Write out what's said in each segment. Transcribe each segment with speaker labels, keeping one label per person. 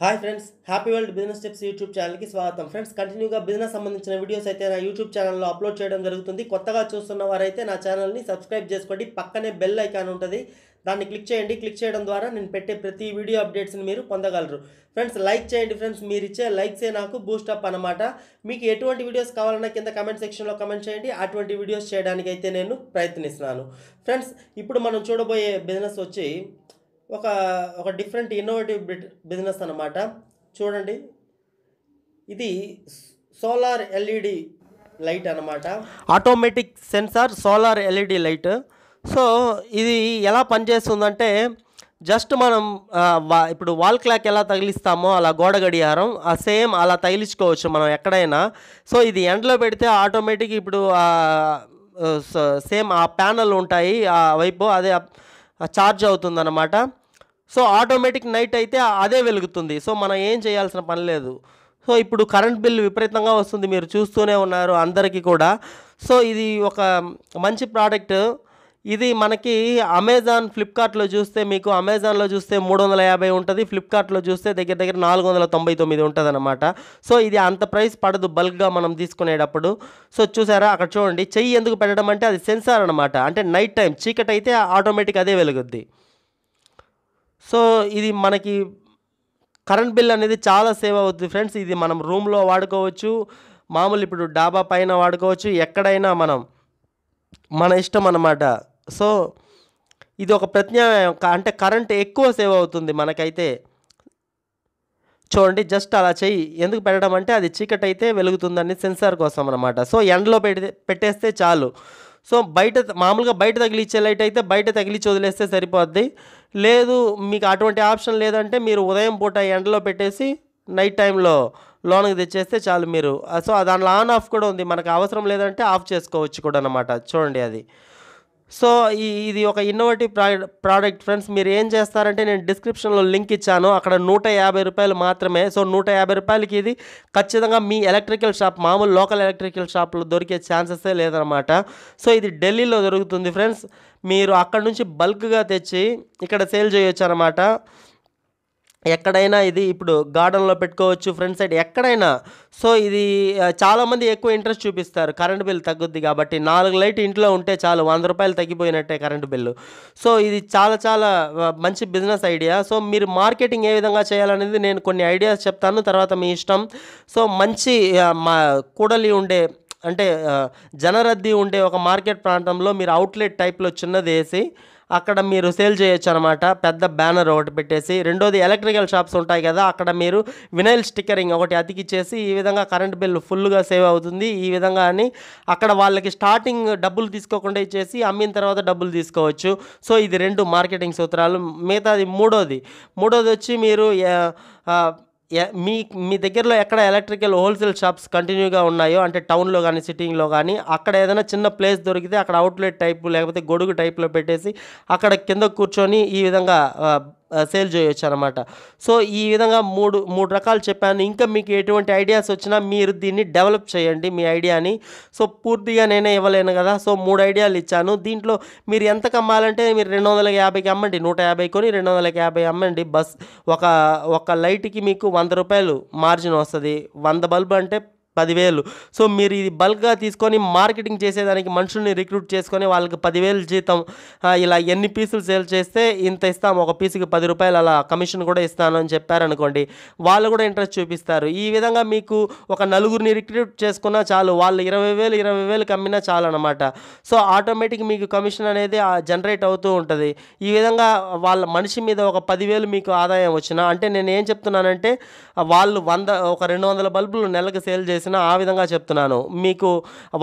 Speaker 1: Hi friends happy world business tips YouTube ఛానల్కి స్వాగతం. Friends కంటిన్యూగా బిజినెస్ సంబంధించిన వీడియోస్ అయితే నా యూట్యూబ్ ఛానల్లో అప్లోడ్ చేయడం జరుగుతుంది. కొత్తగా చూస్తున్న వారైతే నా ఛానల్ని సబ్స్క్రైబ్ చేసుకోండి. పక్కనే బెల్ ఐకాన్ ఉంటుంది. దాన్ని క్లిక్ చేయండి. క్లిక్ చేయడం ద్వారా నేను పెట్టే ప్రతి వీడియో అప్డేట్స్ని మీరు పొందగలరు. ఫ్రెండ్స్ లైక్ చేయండి. ఫ్రెండ్స్ మీరు ఇచ్చే లైక్సే నాకు బూస్ట్ అప్ అనమాట మీకు ఎటువంటి వీడియోస్ కావాలన్నా కింద కమెంట్ సెక్షన్లో కమెంట్ చేయండి. అటువంటి వీడియోస్ చేయడానికి అయితే నేను ప్రయత్నిస్తున్నాను. ఫ్రెండ్స్ ఇప్పుడు మనం చూడబోయే బిజినెస్ వచ్చి ఒక ఒక డిఫరెంట్ ఇన్నోవేటివ్ బిజినెస్ అన్నమాట. చూడండి. ఇది సోలార్ ఎల్ఈడి లైట్ అన్నమాట. Automatic sensor solar LED light so ఇది ఎలా పనిచేస్తుందంటే జస్ట్ మనం ఇప్పుడు వాల్ క్లాక్ ఎలా తగిలిస్తామో అలా గోడ గడియారం ఆ సేమ్ అలా తగిలించుకోవచ్చు మనం ఎక్కడైనా. సో ఇది ఎండలో పెడితే ఆటోమేటిక్ ఇప్పుడు సేమ్ ఆ ప్యానల్ ఉంటాయి ఆ వైపు అదే ఛార్జ్ అవుతుందన్నమాట. సో ఆటోమేటిక్ నైట్ అయితే అదే వెలుగుతుంది. సో మనం ఏం చేయాల్సిన పని లేదు. సో ఇప్పుడు కరెంట్ బిల్ విపరీతంగా వస్తుంది. మీరు చూస్తూనే ఉన్నారు అందరికీ కూడా. సో ఇది ఒక మంచి ప్రోడక్ట్. ఇది మనకి అమెజాన్ ఫ్లిప్కార్ట్లో చూస్తే మీకు అమెజాన్లో చూస్తే మూడు వందల యాభై ఉంటుంది. ఫ్లిప్కార్ట్లో చూస్తే దగ్గర దగ్గర నాలుగు వందల తొంభై తొమ్మిది ఉంటుంది అనమాట సో ఇది అంత ప్రైస్ పడదు బల్క్గా మనం తీసుకునేటప్పుడు. సో చూసారా అక్కడ చూడండి. చెయ్యి ఎందుకు పెట్టడం అంటే అది సెన్సార్ అనమాట అంటే నైట్ టైం చీకటి అయితే ఆటోమేటిక్ అదే వెలుగుద్ది. సో ఇది మనకి కరెంట్ బిల్ అనేది చాలా సేవ్ అవుతుంది ఫ్రెండ్స్. ఇది మనం రూమ్లో వాడుకోవచ్చు మామూలు ఇప్పుడు డాబా పైన వాడుకోవచ్చు ఎక్కడైనా మనం మన ఇష్టం అన్నమాట. సో ఇది ఒక ప్రత్యామ్నాయం అంటే కరెంట్ ఎక్కువ సేవ్ అవుతుంది మనకైతే. చూడండి జస్ట్ అలా చేయి ఎందుకు పెట్టడం అంటే అది చీకటి అయితే వెలుగుతుందని సెన్సార్ కోసం అనమాట సో ఎండలో పెడితే పెట్టేస్తే చాలు. సో బయట మామూలుగా బయట తగిలిచ్చే లైట్ అయితే బయట తగిలిచ్చి వదిలేస్తే సరిపోద్ది. లేదు మీకు అటువంటి ఆప్షన్ లేదంటే మీరు ఉదయం పూట ఎండలో పెట్టేసి నైట్ టైంలో లోనకి తెచ్చేస్తే చాలు మీరు. సో దాంట్లో ఆన్ ఆఫ్ కూడా ఉంది. మనకు అవసరం లేదంటే ఆఫ్ చేసుకోవచ్చు కూడా అనమాట చూడండి అది. సో ఈ ఇది ఒక ఇన్నోవేటివ్ ప్రోడక్ట్ ఫ్రెండ్స్ మీరు ఏం చేస్తారంటే నేను డిస్క్రిప్షన్లో లింక్ ఇచ్చాను. అక్కడ నూట యాభై రూపాయలు మాత్రమే. సో నూట యాభై రూపాయలకి ఇది ఖచ్చితంగా మీ ఎలక్ట్రికల్ షాప్ మామూలు లోకల్ ఎలక్ట్రికల్ షాప్లో దొరికే ఛాన్సెసే లేదనమాట సో ఇది ఢిల్లీలో దొరుకుతుంది ఫ్రెండ్స్ మీరు అక్కడ నుంచి బల్క్గా తెచ్చి ఇక్కడ సేల్ చేయొచ్చు అనమాట ఎక్కడైనా ఇది ఇప్పుడు గార్డెన్లో పెట్టుకోవచ్చు ఫ్రంట్ సైడ్ ఎక్కడైనా. సో ఇది చాలామంది ఎక్కువ ఇంట్రెస్ట్ చూపిస్తారు. కరెంట్ బిల్ తగ్గుద్ది కాబట్టి నాలుగు లైట్ ఇంట్లో ఉంటే చాలు వంద రూపాయలు తగ్గిపోయినట్టే కరెంట్ బిల్లు. సో ఇది చాలా చాలా మంచి బిజినెస్ ఐడియా. సో మీరు మార్కెటింగ్ ఏ విధంగా చేయాలనేది నేను కొన్ని ఐడియాస్ చెప్తాను. తర్వాత మీ ఇష్టం. సో మంచి మా కూడలి ఉండే అంటే జనరద్దీ ఉండే ఒక మార్కెట్ ప్రాంతంలో మీరు అవుట్లెట్ టైప్లో చిన్నది వేసి అక్కడ మీరు సేల్ చేయొచ్చు అనమాట పెద్ద బ్యానర్ ఒకటి పెట్టేసి రెండోది ఎలక్ట్రికల్ షాప్స్ ఉంటాయి కదా అక్కడ మీరు వినైల్ స్టిక్కరింగ్ ఒకటి అతికిచ్చేసి ఈ విధంగా కరెంట్ బిల్ ఫుల్గా సేవ్ అవుతుంది. ఈ విధంగా అని అక్కడ వాళ్ళకి స్టార్టింగ్ డబ్బులు తీసుకోకుండా ఇచ్చేసి అమ్మిన తర్వాత డబ్బులు తీసుకోవచ్చు. సో ఇది రెండు మార్కెటింగ్ సూత్రాలు. మిగతాది మూడోది. మూడోది వచ్చి మీరు మీ మీ దగ్గరలో ఎక్కడ ఎలక్ట్రికల్ హోల్సేల్ షాప్స్ కంటిన్యూగా ఉన్నాయో అంటే టౌన్లో కానీ సిటీలో కానీ అక్కడ ఏదైనా చిన్న ప్లేస్ దొరికితే అక్కడ అవుట్లెట్ టైపు లేకపోతే గొడుగు టైప్లో పెట్టేసి అక్కడ కింద కూర్చొని ఈ విధంగా సేల్ చేయొచ్చు అనమాట సో ఈ విధంగా మూడు మూడు రకాలు చెప్పాను. ఇంకా మీకు ఎటువంటి ఐడియాస్ వచ్చినా మీరు దీన్ని డెవలప్ చేయండి మీ ఐడియాని. సో పూర్తిగా నేనే ఇవ్వలేను కదా. సో మూడు ఐడియాలు ఇచ్చాను. దీంట్లో మీరు ఎంత అమ్మాలంటే మీరు రెండు వందల యాభైకి అమ్మండి. నూట యాభై కొని రెండు వందలకి యాభై అమ్మండి. బస్ ఒక ఒక లైట్కి మీకు వంద రూపాయలు మార్జిన్ వస్తుంది. వంద బల్బు అంటే పదివేలు. సో మీరు ఇది బల్క్గా తీసుకొని మార్కెటింగ్ చేసేదానికి మనుషుల్ని రిక్రూట్ చేసుకొని వాళ్ళకి పదివేలు జీతం ఇలా ఎన్ని పీసులు సేల్ చేస్తే ఇంత ఇస్తాం ఒక పీసుకి పది రూపాయలు అలా కమిషన్ కూడా ఇస్తాను అని చెప్పారనుకోండి వాళ్ళు కూడా ఇంట్రెస్ట్ చూపిస్తారు. ఈ విధంగా మీకు ఒక నలుగురిని రిక్రూట్ చేసుకున్నా చాలు వాళ్ళు ఇరవై వేలు ఇరవై వేలు కమ్మినా చాలు అనమాట సో ఆటోమేటిక్ మీకు కమిషన్ అనేది జనరేట్ అవుతూ ఉంటుంది. ఈ విధంగా వాళ్ళ మనిషి మీద ఒక పదివేలు మీకు ఆదాయం వచ్చిన అంటే నేను ఏం చెప్తున్నానంటే వాళ్ళు వంద ఒక రెండు వందల బల్బులు నెలకు సేల్ చేసినా ఆ విధంగా చెప్తున్నాను. మీకు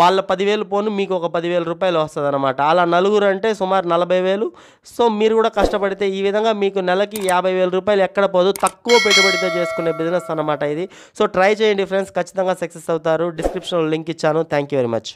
Speaker 1: వాళ్ళ పదివేలు పోను మీకు ఒక పదివేల రూపాయలు వస్తుంది అనమాట అలా నలుగురు అంటే సుమారు నలభై వేలు. సో మీరు కూడా కష్టపడితే ఈ విధంగా మీకు నెలకి యాభై వేల రూపాయలు ఎక్కడ పోదు తక్కువ పెట్టుబడితో చేసుకునే బిజినెస్ అనమాట ఇది. సో ట్రై చేయండి ఫ్రెండ్స్ ఖచ్చితంగా సక్సెస్ అవుతారు. డిస్క్రిప్షన్లో లింక్ ఇచ్చాను. Thank you very much.